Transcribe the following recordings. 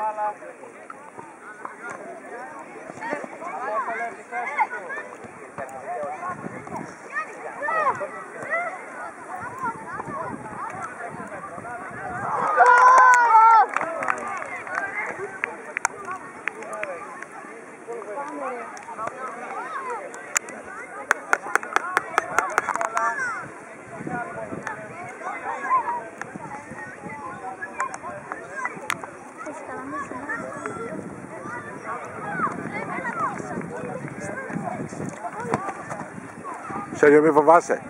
semana Seja bem-vindo, Vasser.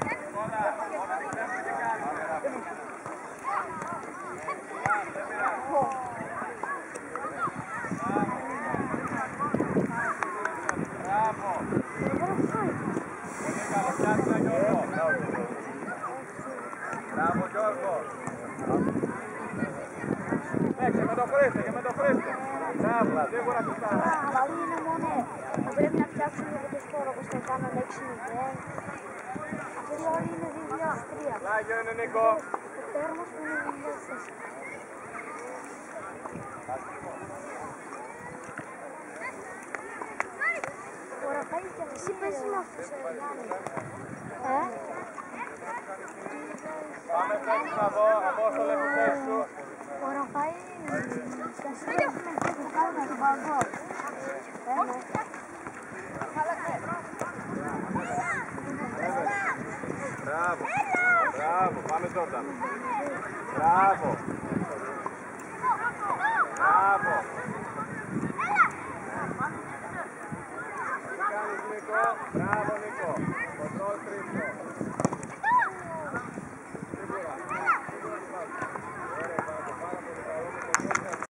Bravo Giorgio! Eh, che me lo prende, che me lo prende! Carla, devo raccontare! Paolino Monet, το σκόρο όπως το κάναμε 6-0. Αυτοί όλοι είναι 2-3. Πλάγιο είναι Νίκο. Το τέρμος που είναι 2-4. Ο Ραφαήλ και εσύ παίζεις με αυτούς, ε, Γιάννη. Ε? Πάμε θέση να δω, Απόστολε, τη θέση σου. Ο Ραφαήλ και εσύ παίζεις με αυτούς που κάνουμε τον παγκό. Ε, Bravo, vamos Mamy Jordan.